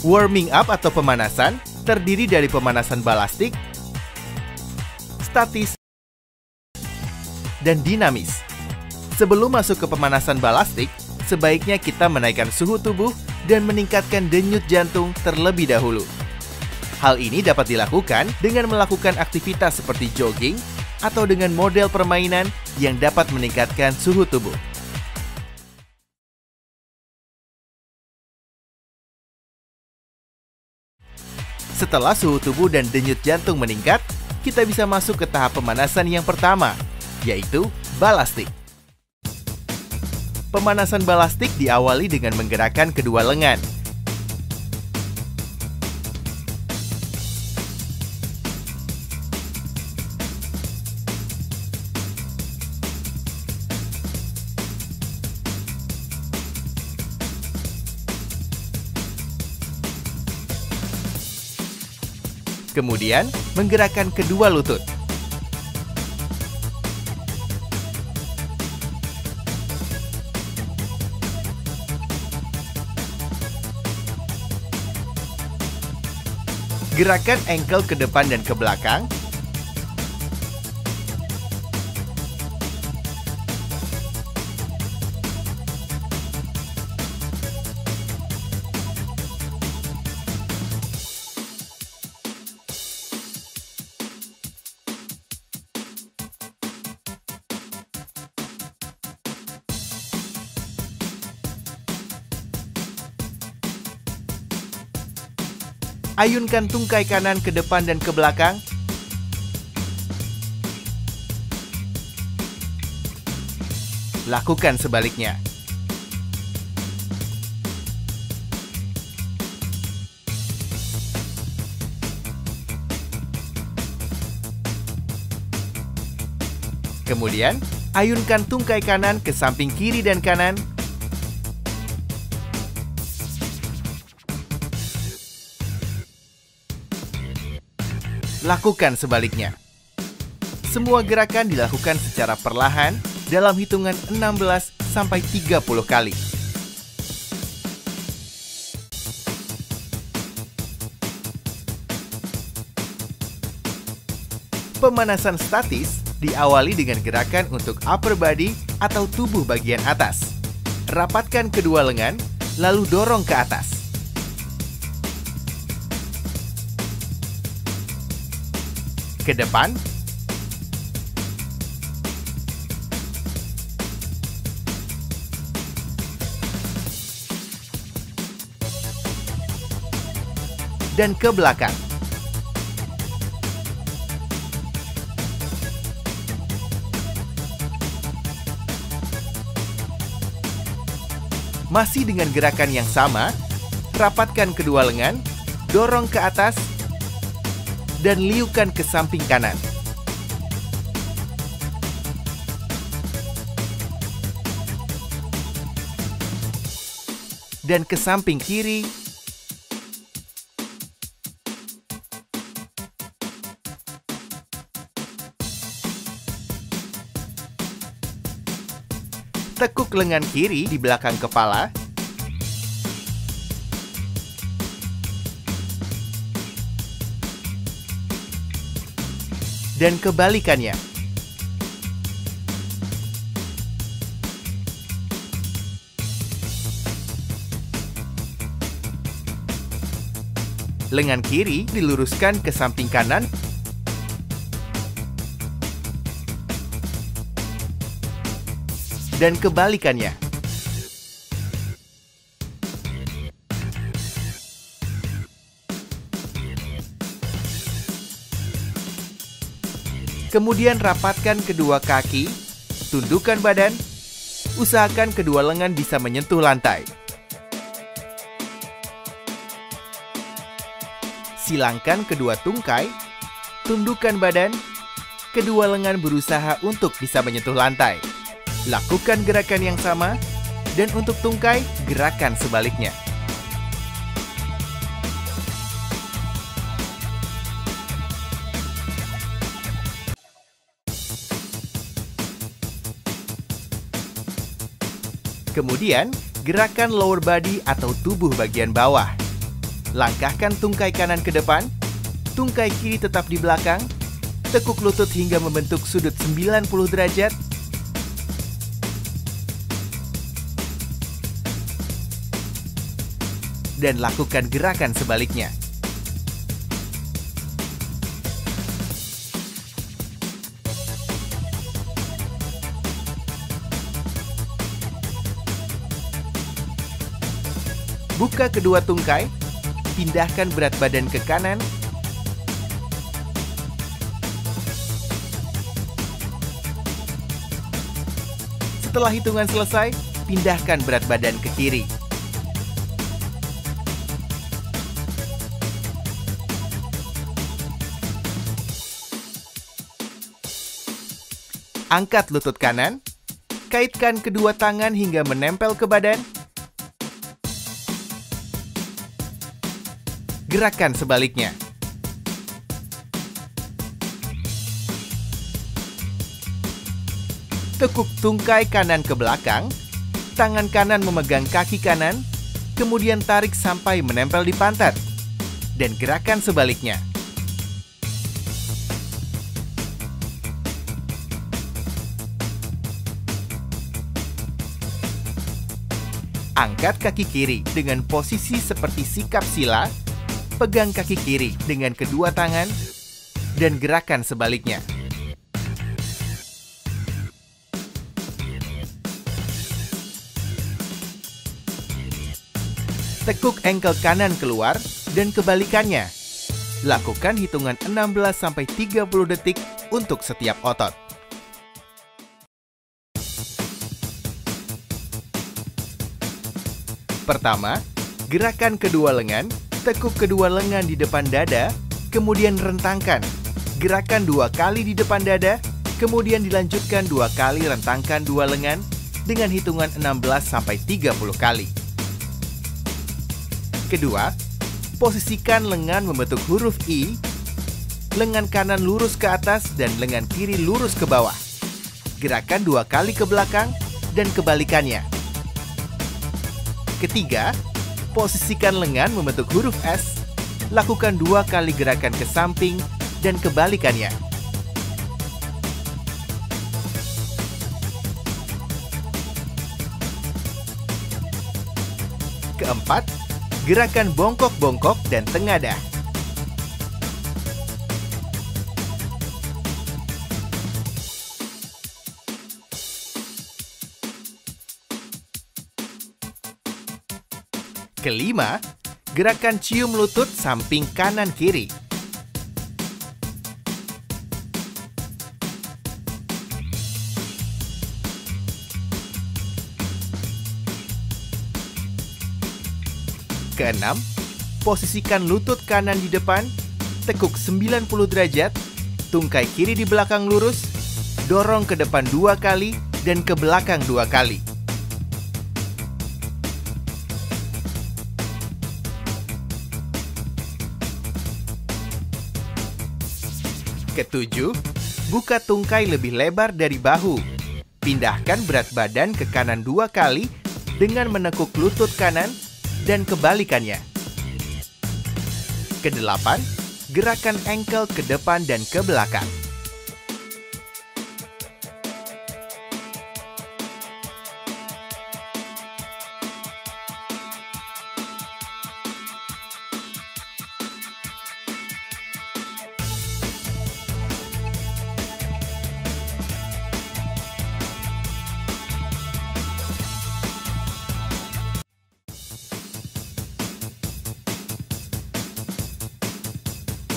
Warming up atau pemanasan terdiri dari pemanasan balastik, statis, dan dinamis. Sebelum masuk ke pemanasan balastik, sebaiknya kita menaikkan suhu tubuh dan meningkatkan denyut jantung terlebih dahulu. Hal ini dapat dilakukan dengan melakukan aktivitas seperti jogging atau dengan model permainan yang dapat meningkatkan suhu tubuh. Setelah suhu tubuh dan denyut jantung meningkat, kita bisa masuk ke tahap pemanasan yang pertama, yaitu balastik. Pemanasan balastik diawali dengan menggerakkan kedua lengan. Kemudian, menggerakkan kedua lutut. Gerakan ankle ke depan dan ke belakang. Ayunkan tungkai kanan ke depan dan ke belakang. Lakukan sebaliknya. Kemudian, ayunkan tungkai kanan ke samping kiri dan kanan Lakukan sebaliknya. Semua gerakan dilakukan secara perlahan dalam hitungan 16 sampai 30 kali. Pemanasan statis diawali dengan gerakan untuk upper body atau tubuh bagian atas. Rapatkan kedua lengan, lalu dorong ke atas. Ke depan. Dan ke belakang. Masih dengan gerakan yang sama, rapatkan kedua lengan, dorong ke atas dan liukan ke samping kanan. Dan ke samping kiri. Tekuk lengan kiri di belakang kepala dan kebalikannya. Lengan kiri diluruskan ke samping kanan dan kebalikannya. Kemudian rapatkan kedua kaki, tundukkan badan, usahakan kedua lengan bisa menyentuh lantai. Silangkan kedua tungkai, tundukkan badan, kedua lengan berusaha untuk bisa menyentuh lantai. Lakukan gerakan yang sama, dan untuk tungkai, gerakan sebaliknya. Kemudian, gerakan lower body atau tubuh bagian bawah. Langkahkan tungkai kanan ke depan, tungkai kiri tetap di belakang, tekuk lutut hingga membentuk sudut 90 derajat, dan lakukan gerakan sebaliknya. Buka kedua tungkai, pindahkan berat badan ke kanan, Setelah hitungan selesai, pindahkan berat badan ke kiri. Angkat lutut kanan, kaitkan kedua tangan hingga menempel ke badan, Gerakan sebaliknya. Tekuk tungkai kanan ke belakang, tangan kanan memegang kaki kanan, kemudian tarik sampai menempel di pantat. Dan gerakan sebaliknya. Angkat kaki kiri dengan posisi seperti sikap sila pegang kaki kiri dengan kedua tangan, dan gerakan sebaliknya. Tekuk engkel kanan keluar dan kebalikannya. Lakukan hitungan 16-30 detik untuk setiap otot. Pertama, gerakan kedua lengan Tekuk kedua lengan di depan dada, kemudian rentangkan. Gerakan dua kali di depan dada, kemudian dilanjutkan dua kali rentangkan dua lengan dengan hitungan 16-30 kali. Kedua, posisikan lengan membentuk huruf I, lengan kanan lurus ke atas dan lengan kiri lurus ke bawah. Gerakan dua kali ke belakang dan kebalikannya. Ketiga, Posisikan lengan membentuk huruf S. Lakukan dua kali gerakan ke samping dan kebalikannya. Keempat, gerakan bongkok-bongkok dan tengadah. Kelima, gerakan cium lutut samping kanan kiri. Keenam, posisikan lutut kanan di depan, tekuk 90 derajat, tungkai kiri di belakang lurus, dorong ke depan dua kali dan ke belakang dua kali. Ketujuh, buka tungkai lebih lebar dari bahu. Pindahkan berat badan ke kanan dua kali dengan menekuk lutut kanan dan kebalikannya. Kedelapan, gerakan ankle ke depan dan ke belakang.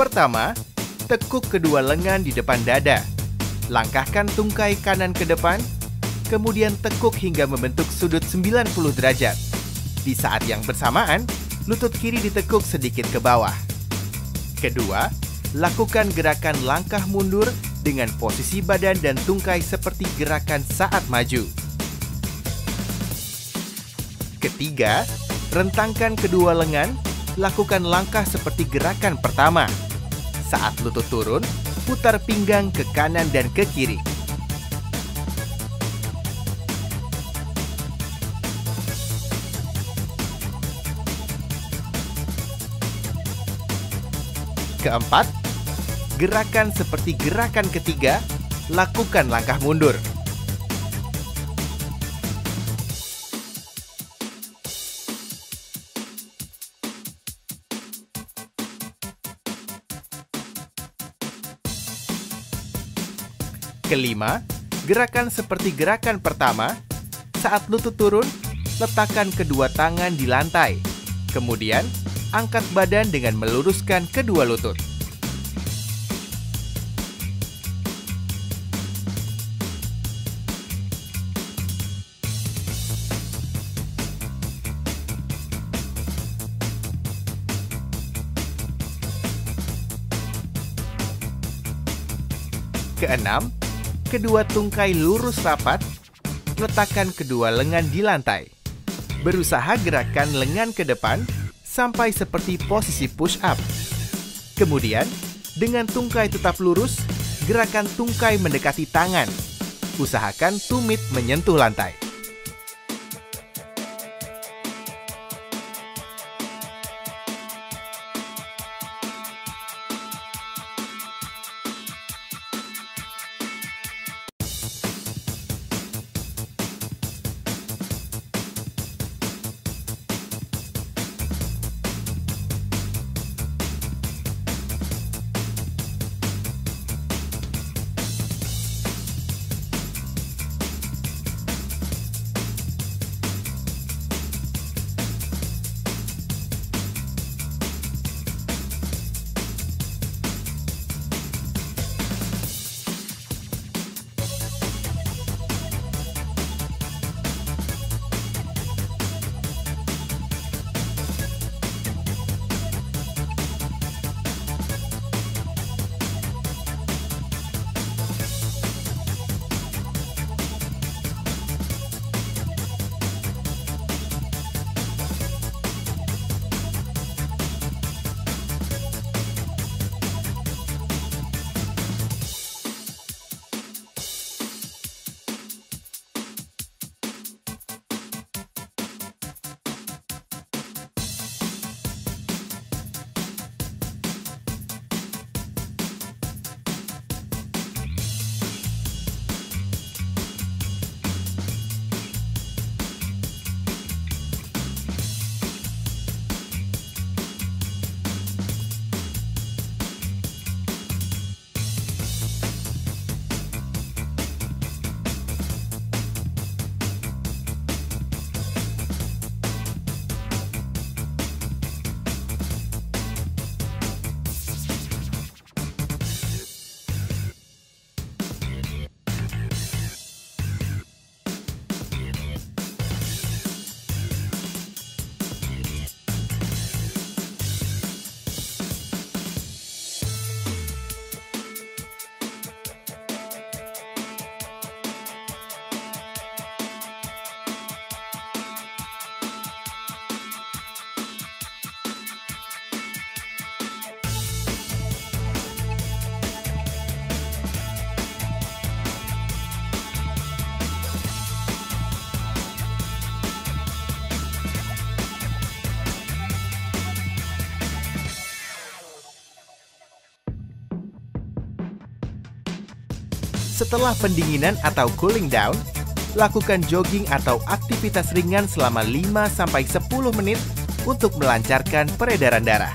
Pertama, tekuk kedua lengan di depan dada. Langkahkan tungkai kanan ke depan, kemudian tekuk hingga membentuk sudut 90 derajat. Di saat yang bersamaan, lutut kiri ditekuk sedikit ke bawah. Kedua, lakukan gerakan langkah mundur dengan posisi badan dan tungkai seperti gerakan saat maju. Ketiga, rentangkan kedua lengan, lakukan langkah seperti gerakan pertama. Saat lutut turun, putar pinggang ke kanan dan ke kiri. Keempat, gerakan seperti gerakan ketiga, lakukan langkah mundur. Kelima, gerakan seperti gerakan pertama. Saat lutut turun, letakkan kedua tangan di lantai. Kemudian, angkat badan dengan meluruskan kedua lutut. Keenam, kedua tungkai lurus rapat, letakkan kedua lengan di lantai. Berusaha gerakan lengan ke depan sampai seperti posisi push up. Kemudian, dengan tungkai tetap lurus, gerakan tungkai mendekati tangan. Usahakan tumit menyentuh lantai. Setelah pendinginan atau cooling down, lakukan jogging atau aktivitas ringan selama 5-10 menit untuk melancarkan peredaran darah.